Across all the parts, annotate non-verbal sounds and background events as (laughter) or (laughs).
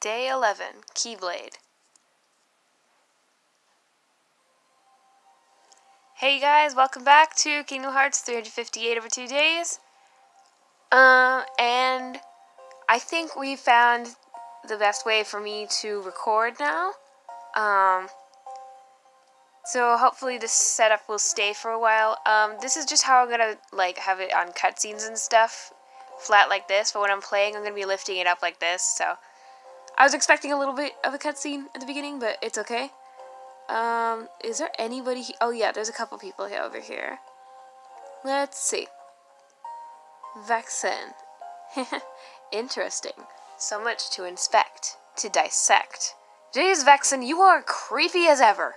Day 11, Keyblade. Hey guys, welcome back to Kingdom Hearts 358 over two days. Uh, and I think we found the best way for me to record now. Um, so hopefully this setup will stay for a while. Um, this is just how I'm gonna like have it on cutscenes and stuff, flat like this. But when I'm playing, I'm gonna be lifting it up like this. So I was expecting a little bit of a cutscene at the beginning, but it's okay. Um, is there anybody? He oh yeah, there's a couple people here over here. Let's see. Vexen. (laughs) Interesting. So much to inspect, to dissect. Jeez, Vexen, you are creepy as ever.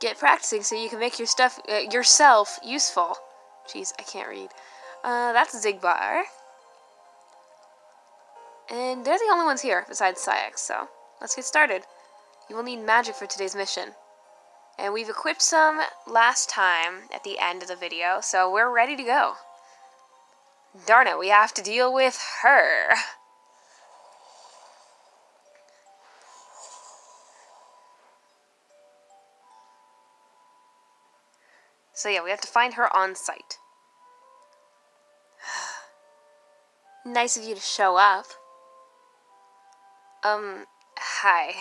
Get practicing so you can make your stuff uh, yourself useful. Jeez, I can't read. Uh, that's Xigbar. And they're the only ones here besides Saïx, so let's get started. You will need magic for today's mission. And we've equipped some last time at the end of the video, so we're ready to go. Darn it, we have to deal with her. So yeah, we have to find her on site. (sighs) nice of you to show up. Um, hi.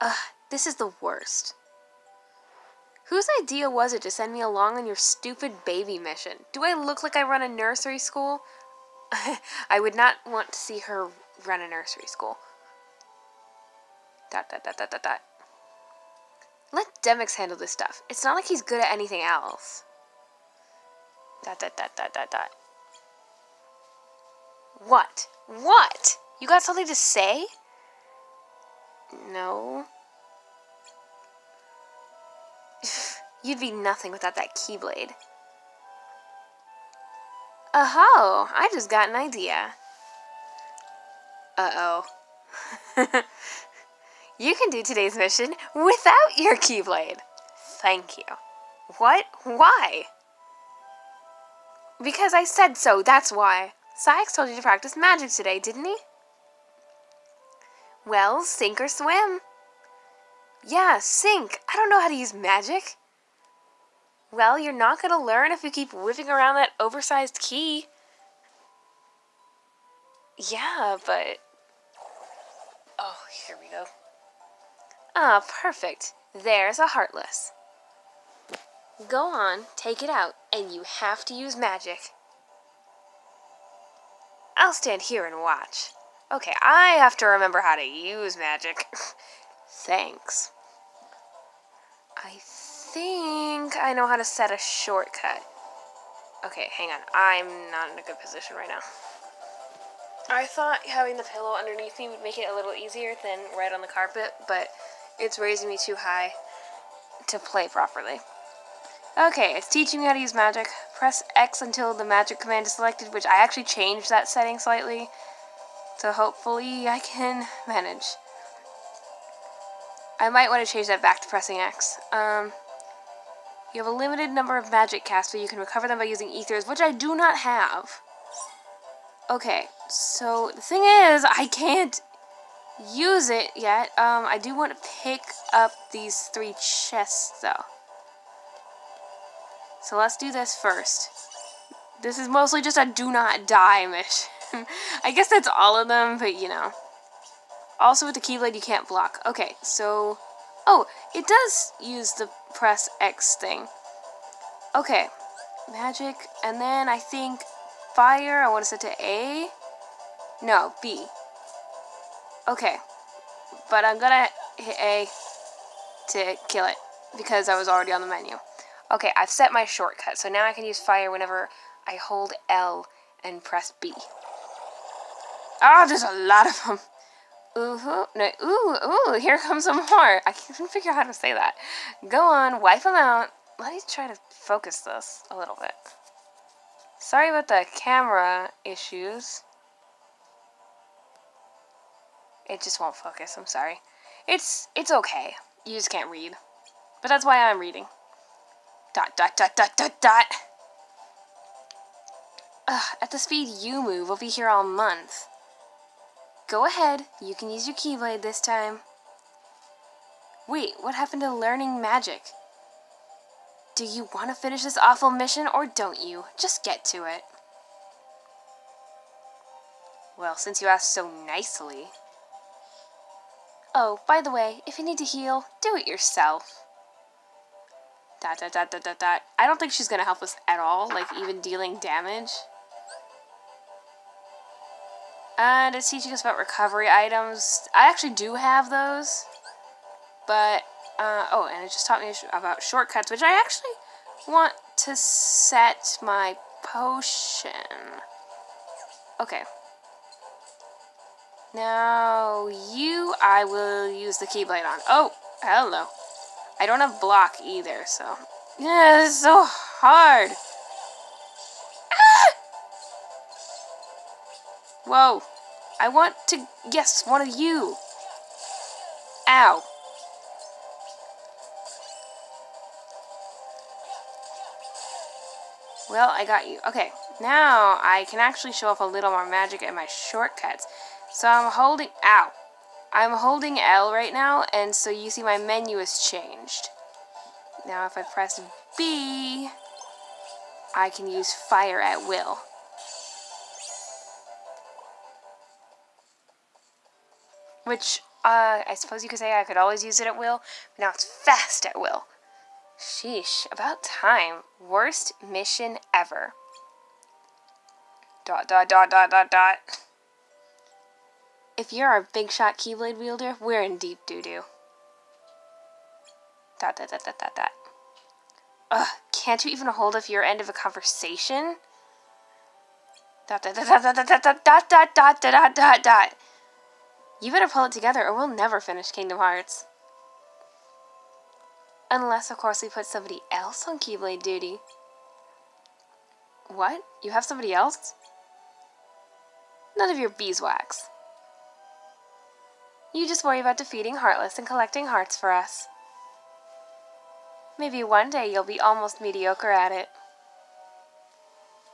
Ugh, this is the worst. Whose idea was it to send me along on your stupid baby mission? Do I look like I run a nursery school? (laughs) I would not want to see her run a nursery school. Dot, dot, dot, dot, dot, dot. Let Demyx handle this stuff. It's not like he's good at anything else. Dot, dot, dot, dot, dot, dot. What? What? You got something to say? No. (laughs) You'd be nothing without that Keyblade. Oh, I just got an idea. Uh-oh. (laughs) you can do today's mission without your Keyblade. Thank you. What? Why? Because I said so, that's why. Saïx told you to practice magic today, didn't he? Well, sink or swim. Yeah, sink. I don't know how to use magic. Well, you're not going to learn if you keep whipping around that oversized key. Yeah, but... Oh, here we go. Ah, perfect. There's a Heartless. Go on, take it out, and you have to use magic. I'll stand here and watch. Okay, I have to remember how to use magic. (laughs) Thanks. I think I know how to set a shortcut. Okay, hang on. I'm not in a good position right now. I thought having the pillow underneath me would make it a little easier than right on the carpet, but it's raising me too high to play properly. Okay, it's teaching me how to use magic. Press X until the magic command is selected, which I actually changed that setting slightly. So hopefully I can manage. I might want to change that back to pressing X. Um, you have a limited number of magic casts, but you can recover them by using ethers, which I do not have. Okay, so the thing is, I can't use it yet. Um, I do want to pick up these three chests, though. So let's do this first. This is mostly just a do not die mission. (laughs) I guess that's all of them, but you know. Also with the Keyblade, you can't block. Okay, so... Oh, it does use the press X thing. Okay, magic, and then I think fire, I want to set to A? No, B. Okay, but I'm gonna hit A to kill it, because I was already on the menu. Okay, I've set my shortcut, so now I can use fire whenever I hold L and press B. Ah, oh, there's a lot of them. Ooh, no, ooh, ooh, here comes some more. I can't even figure out how to say that. Go on, wipe them out. Let me try to focus this a little bit. Sorry about the camera issues. It just won't focus, I'm sorry. It's, it's okay. You just can't read. But that's why I'm reading. Dot, dot, dot, dot, dot, dot. Ugh, at the speed you move, we'll be here all month. Go ahead, you can use your Keyblade this time. Wait, what happened to learning magic? Do you want to finish this awful mission or don't you? Just get to it. Well, since you asked so nicely. Oh, by the way, if you need to heal, do it yourself. Dot, dot, dot, dot, dot, dot. I don't think she's to help us at all, like even dealing damage. And it's teaching us about recovery items. I actually do have those. But, uh, oh, and it just taught me about shortcuts, which I actually want to set my potion. Okay. Now, you, I will use the Keyblade on. Oh, hello. I don't have block either, so... (laughs) Yeah, this is so hard. Whoa. I want to... Yes, one of you. Ow. Well, I got you. Okay, now I can actually show off a little more magic in my shortcuts. So I'm holding... Ow. I'm holding L right now, and so you see my menu has changed. Now if I press B, I can use fire at will. Which, uh, I suppose you could say I could always use it at will, but now it's fast at will. Sheesh, about time. Worst mission ever. Dot, dot, dot, dot, dot, dot. If you're our big shot Keyblade wielder, we're in deep doo-doo. Dot, dot, dot, dot, dot, dot. Ugh, can't you even hold up your end of a conversation? Dot, dot, dot, dot, dot, dot, dot, dot, dot, dot, dot, dot, dot. You better pull it together or we'll never finish Kingdom Hearts. Unless, of course, we put somebody else on Keyblade duty. What? You have somebody else? None of your beeswax. You just worry about defeating Heartless and collecting hearts for us. Maybe one day you'll be almost mediocre at it.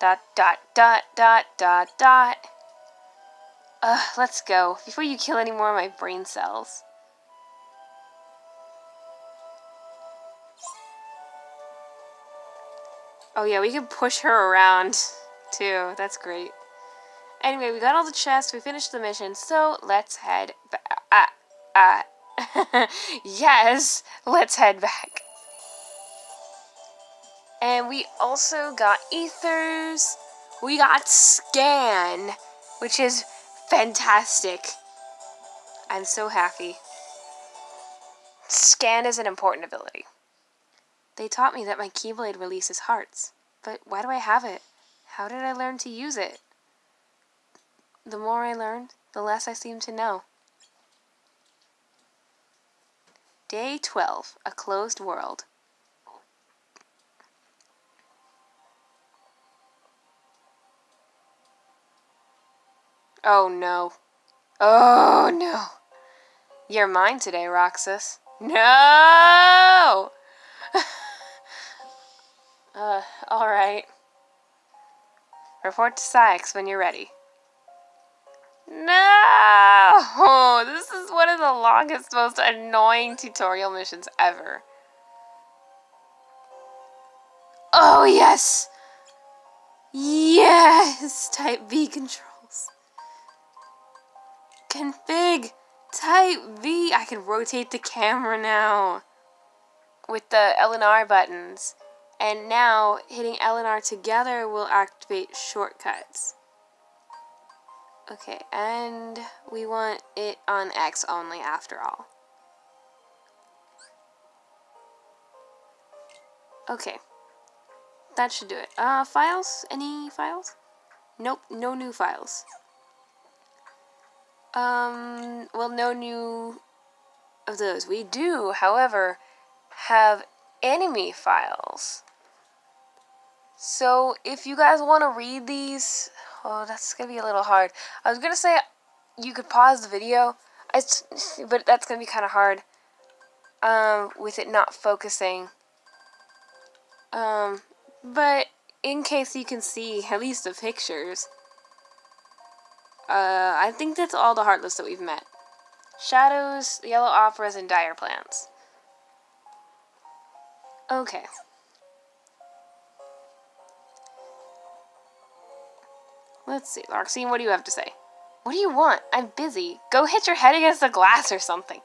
Dot, dot, dot, dot, dot, dot. Ugh, let's go, before you kill any more of my brain cells. Oh yeah, we can push her around, too. That's great. Anyway, we got all the chests, we finished the mission, so let's head back. Uh, uh, (laughs) yes, let's head back. And we also got ethers. We got scan, which is fantastic. I'm so happy. Scan is an important ability. They taught me that my Keyblade releases hearts, but why do I have it? How did I learn to use it? The more I learned, the less I seemed to know. Day 12, A Closed World. Oh no. Oh no. You're mine today, Roxas. No! (laughs) uh, alright. Report to Saïx when you're ready. No! (laughs) This is one of the longest, most annoying tutorial missions ever. Oh, yes! Yes! Type V controls. Config! Type V! I can rotate the camera now. With the L and R buttons. And now, hitting L and R together will activate shortcuts. Okay, and we want it on X only after all. Okay. That should do it. Uh, files? Any files? Nope, no new files. Um, well, no new of those. We do, however, have enemy files. So, if you guys want to read these, Oh, that's going to be a little hard. I was going to say you could pause the video, (laughs) but that's going to be kind of hard um, with it not focusing. Um, but in case you can see at least the pictures. Uh, I think that's all the Heartless that we've met. Shadows, Yellow Operas, and Dire Plants. Okay. Let's see. Larxene, what do you have to say? What do you want? I'm busy. Go hit your head against the glass or something.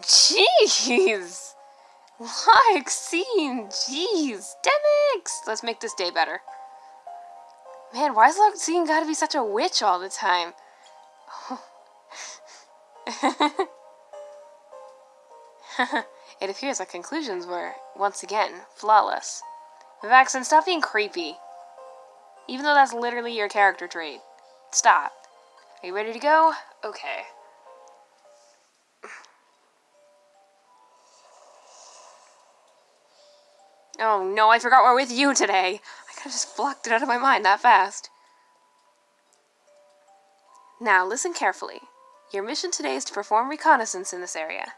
Jeez! (laughs) Larxene, jeez. Demyx! Let's make this day better. Man, why why's Larxene gotta be such a witch all the time? (laughs) it appears our conclusions were, once again, flawless. Vexen, stop being creepy. Even though that's literally your character trait. Stop. Are you ready to go? Okay. Oh no, I forgot we're with you today. I just blocked it out of my mind that fast. Now, listen carefully. Your mission today is to perform reconnaissance in this area.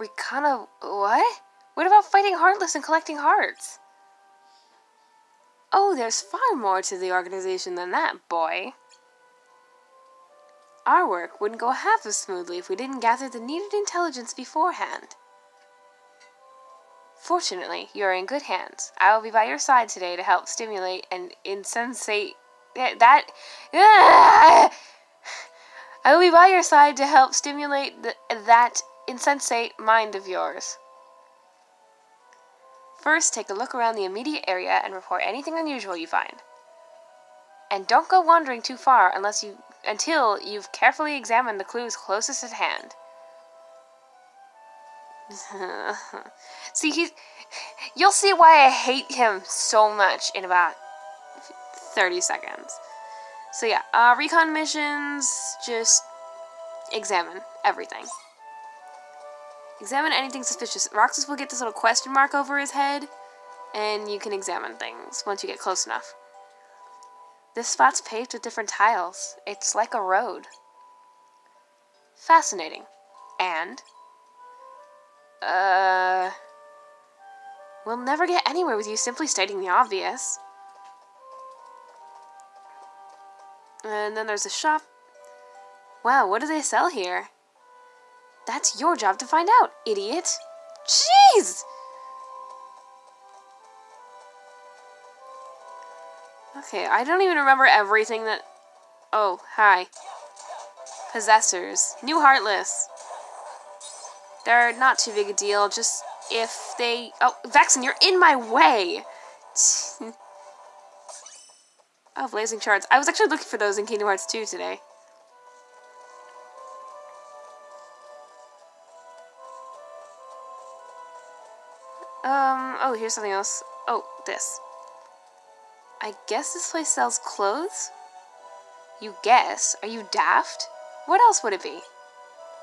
Reconna... what? What about fighting Heartless and collecting hearts? Oh, there's far more to the organization than that, boy. Our work wouldn't go half as smoothly if we didn't gather the needed intelligence beforehand. Fortunately, you are in good hands. I will be by your side today to help stimulate and insensate that. (laughs) I will be by your side to help stimulate that insensate mind of yours. First, take a look around the immediate area and report anything unusual you find. And don't go wandering too far unless you until you've carefully examined the clues closest at hand. (laughs) see, he's you'll see why I hate him so much in about 30 seconds. So yeah, uh, recon missions, just examine everything. Examine anything suspicious. Roxas will get this little question mark over his head, and you can examine things once you get close enough. This spot's paved with different tiles. It's like a road. Fascinating. And? Uh... We'll never get anywhere with you simply stating the obvious. And then there's a shop. Wow, what do they sell here? That's your job to find out, idiot. Jeez! Okay, I don't even remember everything that... Oh, hi. Possessors. New Heartless. They're not too big a deal, just if they... Oh, Vexen, you're in my way! (laughs) oh, Blazing Shards. I was actually looking for those in Kingdom Hearts 2 today. Um, oh, here's something else. Oh, this. I guess this place sells clothes? You guess? Are you daft? What else would it be?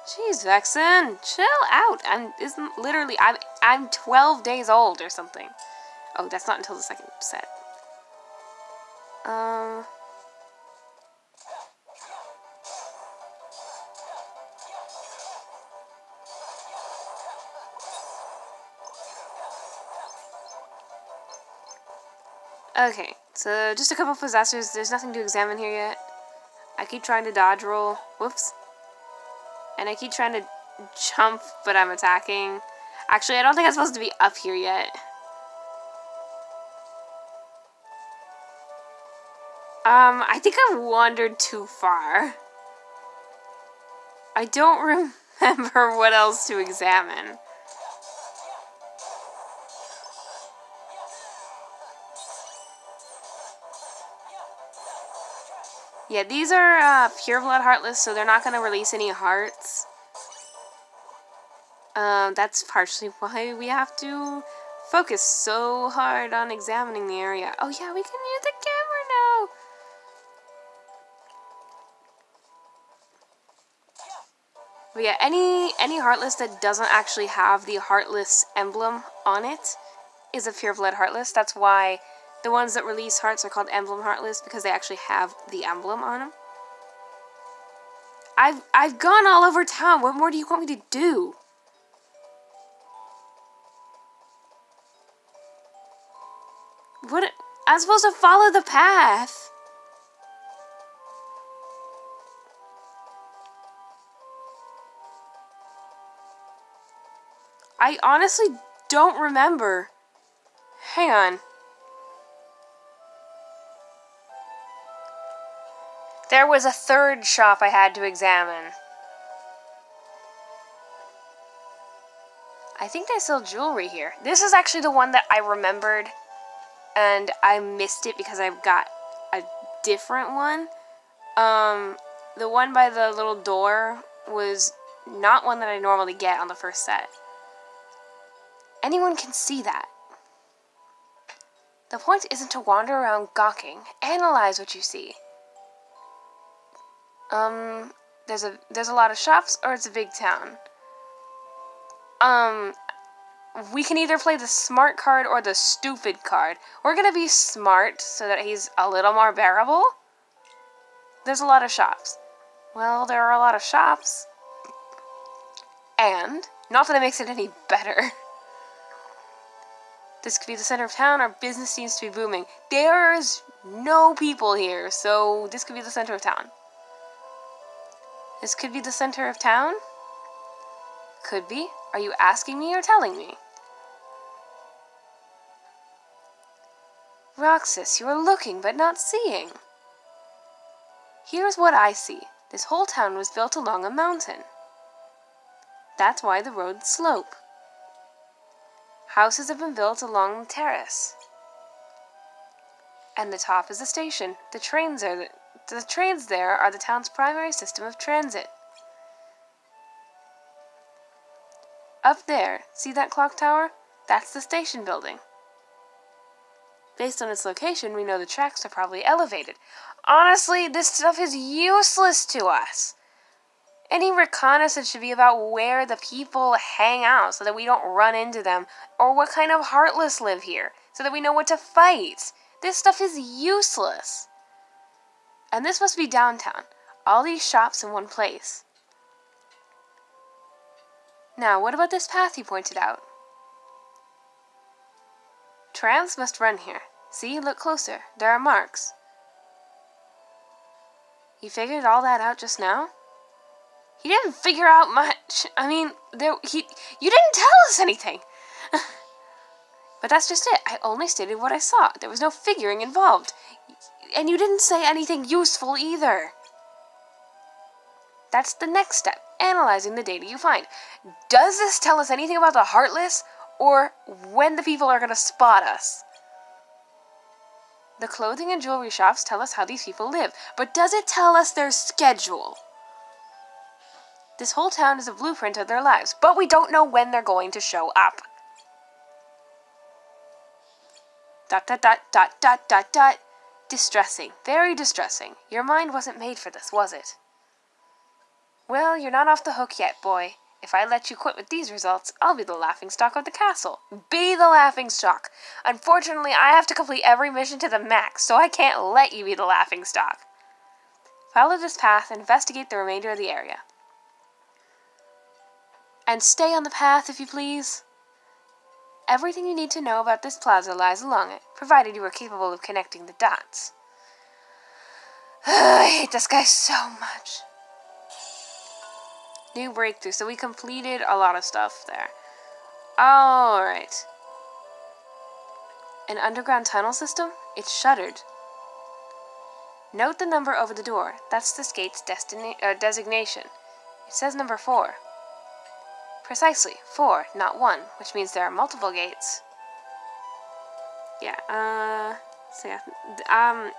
Jeez, Vexen, chill out. I'm isn't literally I'm I'm 12 days old or something. Oh, that's not until the second set. Um Okay, so just a couple possessors. There's nothing to examine here yet. I keep trying to dodge roll. Whoops. And I keep trying to jump, but I'm attacking. Actually, I don't think I'm supposed to be up here yet. Um, I think I've wandered too far. I don't (laughs) remember what else to examine. Yeah, these are uh, pure blood heartless, so they're not going to release any hearts. Um, that's partially (laughs) why we have to focus so hard on examining the area. Oh yeah, we can use the camera now! But yeah, any, any Heartless that doesn't actually have the Heartless emblem on it is a Pure Blood Heartless. That's why the ones that release hearts are called Emblem Heartless because they actually have the emblem on them. I've, I've gone all over town. What more do you want me to do? What? I'm supposed to follow the path. I honestly don't remember. Hang on. There was a third shop I had to examine. I think they sell jewelry here. This is actually the one that I remembered, and I missed it because I've got a different one. Um, the one by the little door was not one that I normally get on the first set. Anyone can see that. The point isn't to wander around gawking. Analyze what you see. Um, there's a there's a lot of shops, or it's a big town. Um, we can either play the smart card or the stupid card. We're gonna be smart so that he's a little more bearable. There's a lot of shops. Well, there are a lot of shops. And, not that it makes it any better. (laughs) This could be the center of town. Our business seems to be booming. There's no people here, so this could be the center of town. This could be the center of town? Could be. Are you asking me or telling me? Roxas, you are looking but not seeing. Here's what I see. This whole town was built along a mountain. That's why the roads slope. Houses have been built along the terrace. And the top is the station. The trains are the, the trains there are the town's primary system of transit. Up there, see that clock tower? That's the station building. Based on its location, we know the tracks are probably elevated. Honestly, this stuff is useless to us. Any reconnaissance should be about where the people hang out so that we don't run into them, or what kind of heartless live here, so that we know what to fight. This stuff is useless. And this must be downtown. All these shops in one place. Now, what about this path he pointed out? Trams must run here. See, look closer. There are marks. You figured all that out just now? He didn't figure out much. I mean, there he you didn't tell us anything. (laughs) but that's just it. I only stated what I saw. There was no figuring involved. And you didn't say anything useful either. That's the next step, analyzing the data you find. Does this tell us anything about the Heartless, or when the people are going to spot us? The clothing and jewelry shops tell us how these people live, but does it tell us their schedule? This whole town is a blueprint of their lives, but we don't know when they're going to show up. Dot dot dot dot dot dot dot. Distressing. Very distressing. Your mind wasn't made for this, was it? Well, you're not off the hook yet, boy. If I let you quit with these results, I'll be the laughing stock of the castle. Be the laughing stock. Unfortunately, I have to complete every mission to the max, so I can't let you be the laughing stock. Follow this path and investigate the remainder of the area. And stay on the path, if you please. Everything you need to know about this plaza lies along it, provided you are capable of connecting the dots. (sighs) I hate this guy so much. New breakthrough. So we completed a lot of stuff there. Alright. An underground tunnel system? It's shuttered. Note the number over the door. That's this gate's uh, designation. It says number 4. Precisely, 4, not 1, which means there are multiple gates. Yeah, uh, so yeah, um,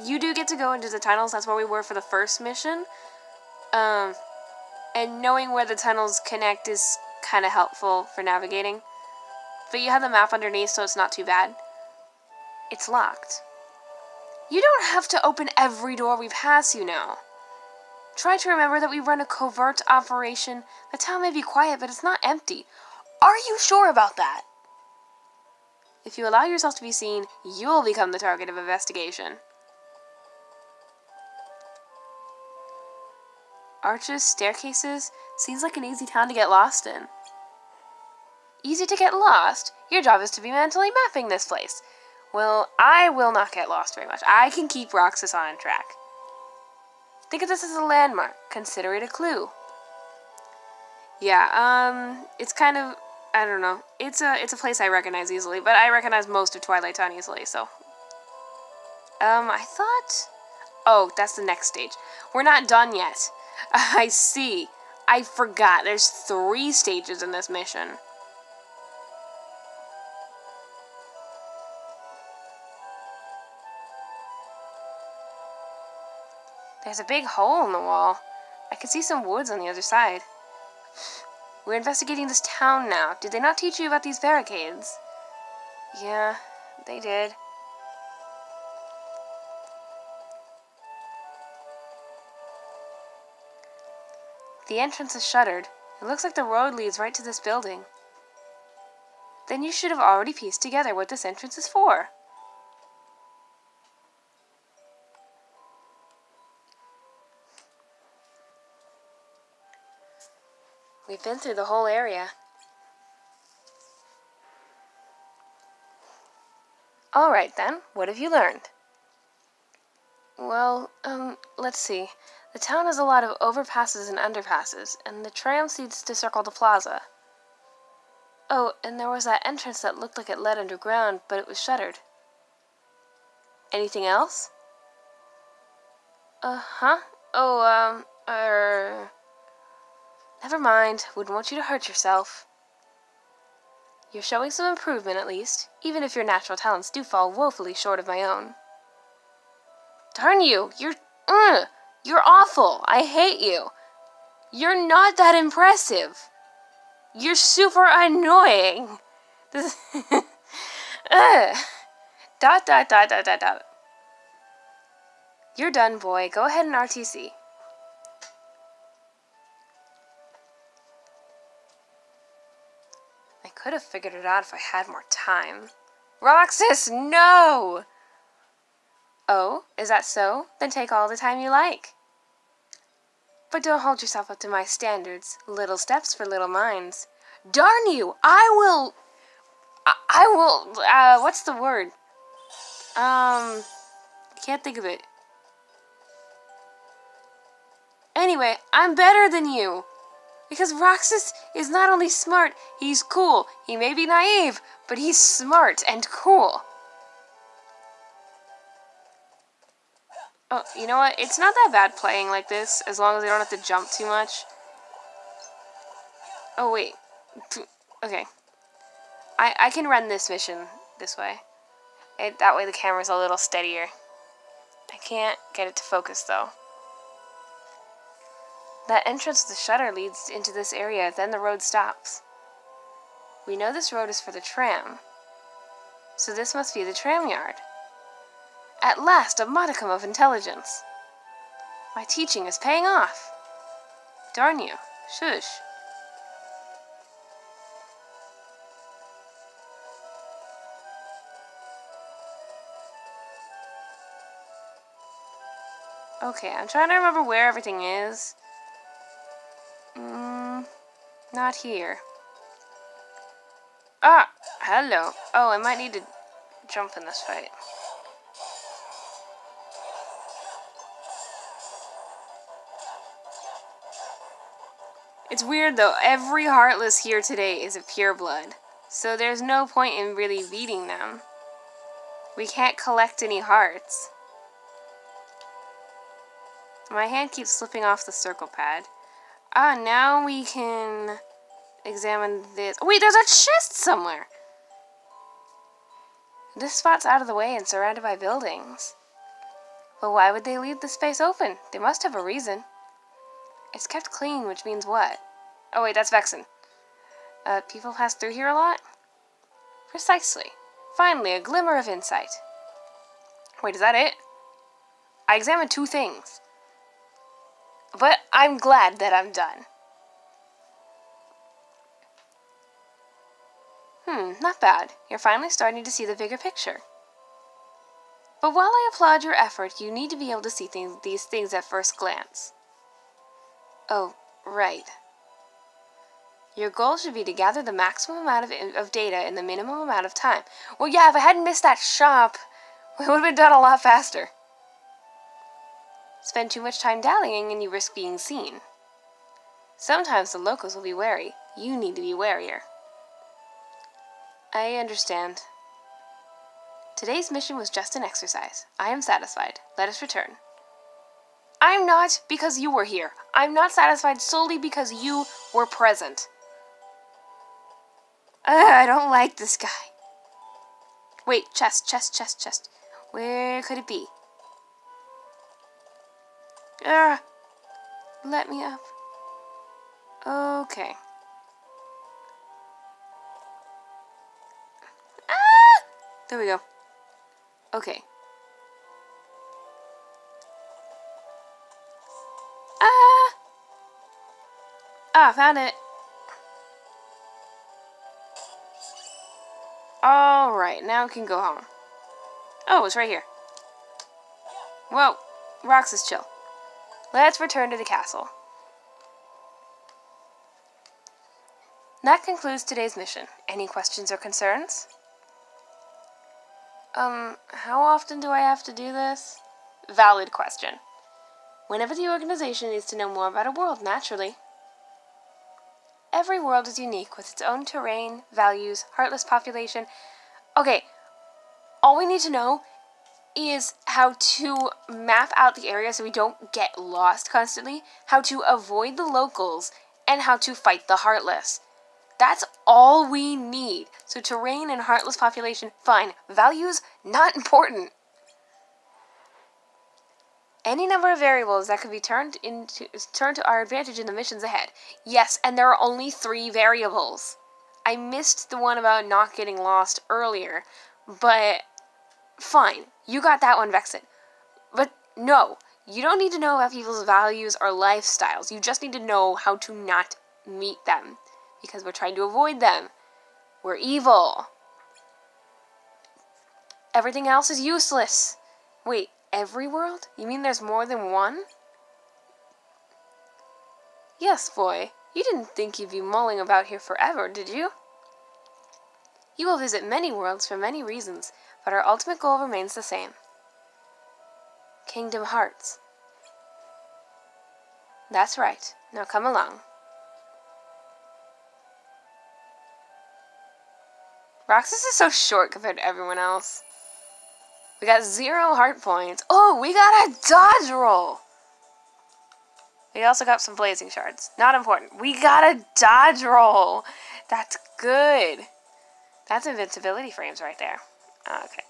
you do get to go into the tunnels, that's where we were for the first mission. Um, and knowing where the tunnels connect is kind of helpful for navigating. But you have the map underneath, so it's not too bad. It's locked. You don't have to open every door we pass, you know. Try to remember that we run a covert operation. The town may be quiet, but it's not empty. Are you sure about that? If you allow yourself to be seen, you will become the target of investigation. arches, staircases. Seems like an easy town to get lost in. Easy to get lost? Your job is to be mentally mapping this place. Well, I will not get lost very much. I can keep Roxas on track. Think of this as a landmark. Consider it a clue. Yeah, um, it's kind of, I don't know. It's a, it's a place I recognize easily, but I recognize most of Twilight Town easily, so. Um, I thought, oh, that's the next stage. We're not done yet. (laughs) I see. I forgot. There's three stages in this mission. There's a big hole in the wall. I can see some woods on the other side. We're investigating this town now. Did they not teach you about these barricades? Yeah, they did. The entrance is shuttered. It looks like the road leads right to this building. Then you should have already pieced together what this entrance is for. We've been through the whole area. Alright then, what have you learned? Well, um, let's see. The town has a lot of overpasses and underpasses, and the tram seems to circle the plaza. Oh, and there was that entrance that looked like it led underground, but it was shuttered. Anything else? Uh-huh. Oh, um, er... Never mind. Wouldn't want you to hurt yourself. You're showing some improvement, at least, even if your natural talents do fall woefully short of my own. Darn you! You're... Uh, you're awful! I hate you! You're not that impressive! You're super annoying! This... (laughs) uh, dot dot dot dot dot dot. You're done, boy. Go ahead and RTC. Could have figured it out if I had more time. Roxas, no! Oh, is that so? Then take all the time you like. But don't hold yourself up to my standards. Little steps for little minds. Darn you! I will... I, I will... Uh, what's the word? Um... Can't think of it. Anyway, I'm better than you. Because Roxas is not only smart, he's cool. He may be naive, but he's smart and cool. Oh, you know what? It's not that bad playing like this, as long as I don't have to jump too much. Oh, wait. Okay. I, I can run this mission this way. It, that way the camera's a little steadier. I can't get it to focus, though. That entrance to the shutter leads into this area, then the road stops. We know this road is for the tram, so this must be the tram yard. At last, a modicum of intelligence. My teaching is paying off. Darn you. Shush. Okay, I'm trying to remember where everything is. Not here. Ah, hello. Oh, I might need to jump in this fight. It's weird though, every Heartless here today is a pureblood, so there's no point in really beating them. We can't collect any hearts. My hand keeps slipping off the circle pad. Ah, now we can examine this. Oh, wait, there's a chest somewhere. This spot's out of the way and surrounded by buildings. But why would they leave the space open? They must have a reason. It's kept clean, which means what? Oh, wait, that's Vexen. Uh, people pass through here a lot? Precisely. Finally, a glimmer of insight. Wait, is that it? I examined two things. But I'm glad that I'm done. Hmm, not bad. You're finally starting to see the bigger picture. But while I applaud your effort, you need to be able to see these things at first glance. Oh, right. Your goal should be to gather the maximum amount of, of data in the minimum amount of time. Well, yeah, if I hadn't missed that shop, (laughs) we would have been done a lot faster. Spend too much time dallying and you risk being seen. Sometimes the locals will be wary. You need to be warier. I understand. Today's mission was just an exercise. I am satisfied. Let us return. I'm not because you were here. I'm not satisfied solely because you were present. I don't like this guy. Wait, chest, chest, chest, chest. Where could it be? Ah, let me up. Okay. Ah! There we go. Okay. Ah! Ah, found it. Alright, now we can go home. Oh, it's right here. Whoa, Roxas chill. Let's return to the castle. That concludes today's mission. Any questions or concerns? Um, how often do I have to do this? Valid question. Whenever the organization needs to know more about a world, naturally. Every world is unique with its own terrain, values, heartless population. Okay, all we need to know is how to map out the area so we don't get lost constantly, how to avoid the locals, and how to fight the heartless. That's all we need. So terrain and heartless population, fine. Values, not important. Any number of variables that could be turned into turned to our advantage in the missions ahead. Yes, and there are only three variables. I missed the one about not getting lost earlier, but fine. You got that one, Vexen. But no, you don't need to know about people's values or lifestyles. You just need to know how to not meet them because we're trying to avoid them. We're evil. Everything else is useless. Wait, every world? You mean there's more than one? Yes, boy. You didn't think you'd be mulling about here forever, did you? You will visit many worlds for many reasons, but our ultimate goal remains the same. Kingdom Hearts. That's right. Now come along. Roxas is so short compared to everyone else. We got zero heart points. Oh, we got a dodge roll. We also got some blazing shards. Not important. We got a dodge roll. That's good. That's invincibility frames right there. Ah, okay.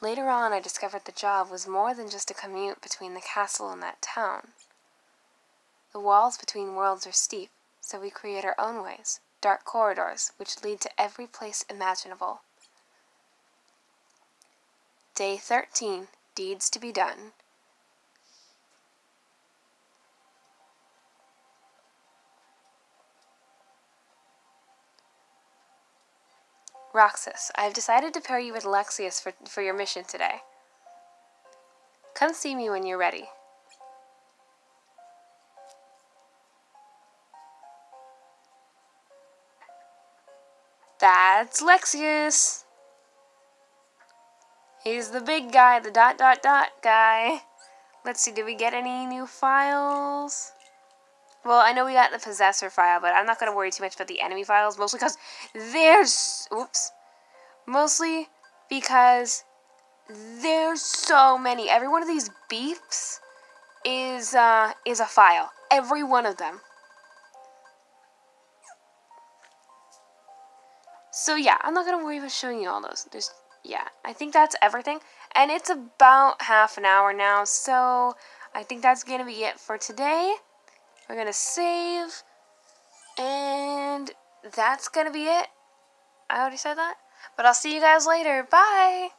Later on, I discovered the job was more than just a commute between the castle and that town. The walls between worlds are steep, so we create our own ways dark corridors which lead to every place imaginable. Day 13 Deeds to be Done. Roxas, I have decided to pair you with Alexius for, for your mission today. Come see me when you're ready. That's Lexaeus. He's the big guy, the dot dot dot guy. Let's see, did we get any new files? Well, I know we got the Possessor file, but I'm not going to worry too much about the enemy files, mostly because there's... Oops. Mostly because there's so many. Every one of these beeps is, uh, is a file. Every one of them. So yeah, I'm not going to worry about showing you all those. There's, yeah, I think that's everything. And it's about half an hour now, so I think that's going to be it for today. We're to save, and that's to be it. I already said that. But I'll see you guys later. Bye!